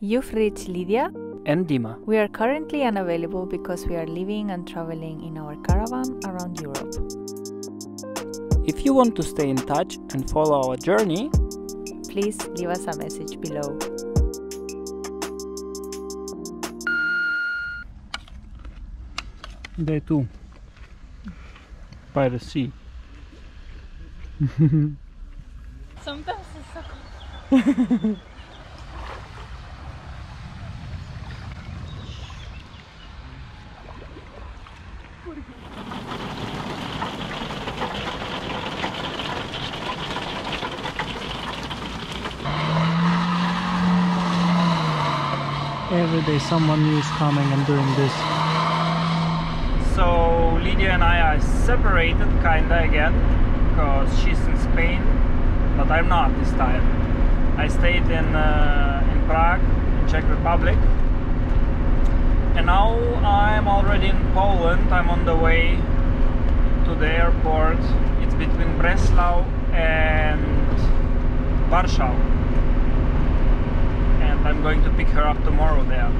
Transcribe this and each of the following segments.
You've reached Lydia. and Dima. We are currently unavailable because we are living and traveling in our caravan around Europe. If you want to stay in touch and follow our journey, Please leave us a message below. Day two. By the sea. Sometimes it's so Every day someone new is coming and doing this. So Lydia and I are separated kinda again because she's in Spain, but I'm not this time. I stayed in uh, in Prague, in Czech Republic, and now I'm already in Poland. I'm on the way to the airport. It's between Breslau and Warsaw I'm going to pick her up tomorrow there.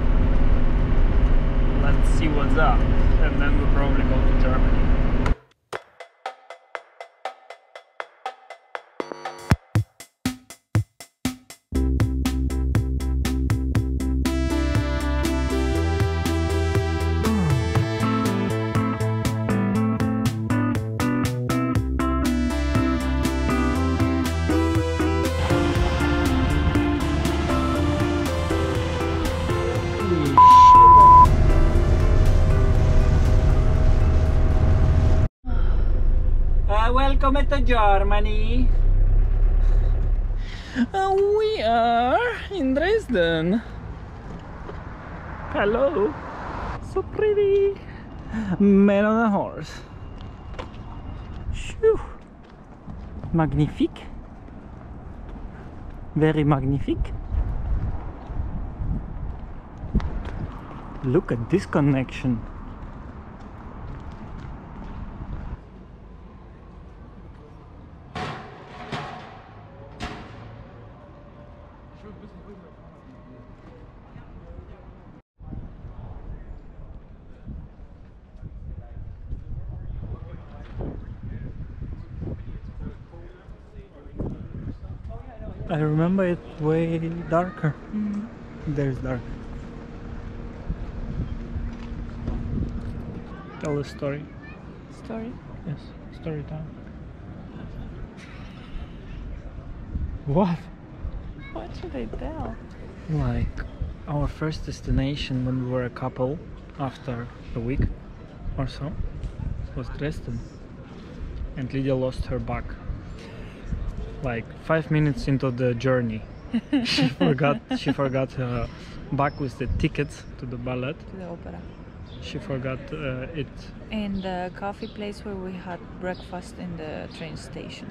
Let's see what's up, and then we'll probably go to Germany. Welcome to Germany. Uh, we are in Dresden. Hello. So pretty. Man on a horse. Phew. Magnifique. Very magnifique. Look at this connection. I remember it way darker. Mm-hmm. There's dark. Tell a story. Story. Yes, story time. What? What should I tell? Like our first destination when we were a couple after a week or so was Dresden. And Lydia lost her bag. Like five minutes into the journey. she forgot she forgot her bag with the tickets to the ballet. To the opera. She forgot uh, it In the coffee place where we had breakfast in the train station.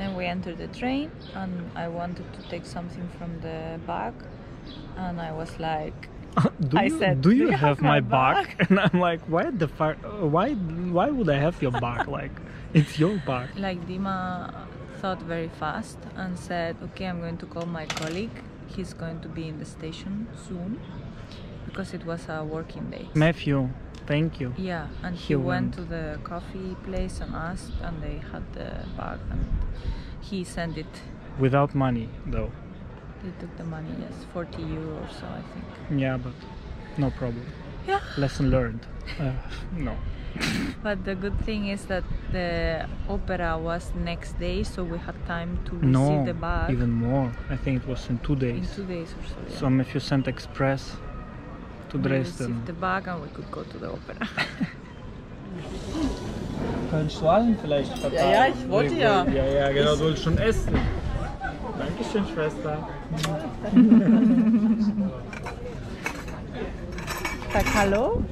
Then we entered the train and I wanted to take something from the bag and I was like do I you, said, do you have, my bag? bag?" And I'm like, why the fuck? Why? Why would I have your bag? like, it's your bag. like Dima thought very fast and said, "Okay, I'm going to call my colleague. He's going to be in the station soon because it was a working day." Matthew, thank you. Yeah, and he, He went. went. to the coffee place and asked, and they had the bag, and he sent it. Without money, though. They took the money, yes, 40 euro or so, I think. Yeah, but no problem. Yeah. Lesson learned. Uh, no. But the good thing is that the opera was next day, so we had time to receive No, the bag even more. I think it was in two days. in two days or so. Yeah. So Matthew sent express to Dresden. the bag and we could go to the opera. Könntest du allen vielleicht verteilen? ja, ich wollte ja. Ja, ja, genau, du willst schon essen. Dankeschön, Schwester. Sag hallo.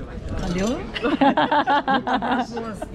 Hallo. Schnauze.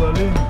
balloon.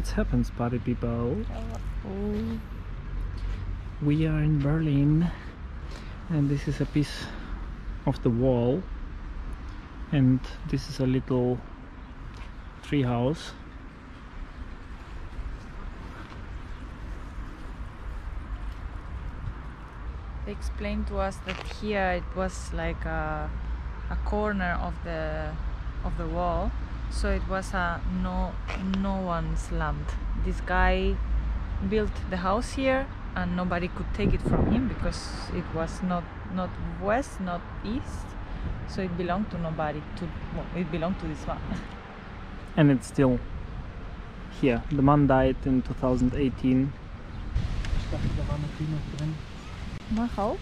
What's happened, party people? We are in Berlin, and this is a piece of the wall, and this is a little tree house. They explained to us that here it was like a, a corner of the of the wall, so it was a no no one's land. This guy built the house here, and nobody could take it from him because it was not not west, not east, so it belonged to nobody. To well, it belonged to this man. and it's still here. The man died in 2018. Maar how?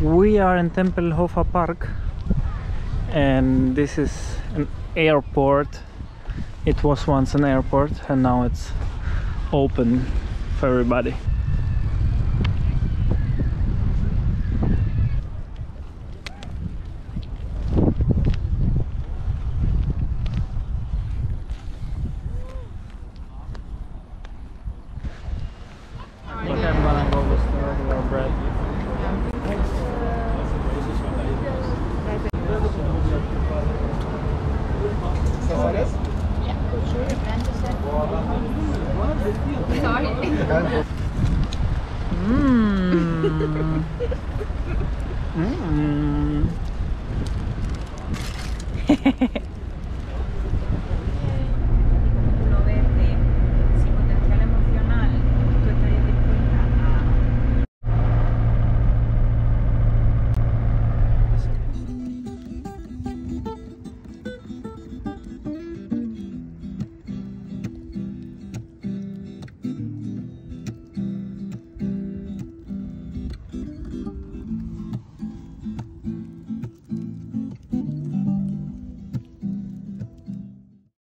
We are in Tempelhofer Park and this is an airport. It was once an airport and now it's open for everybody. Look at Mango with the regular bread. Mmm. Mmm.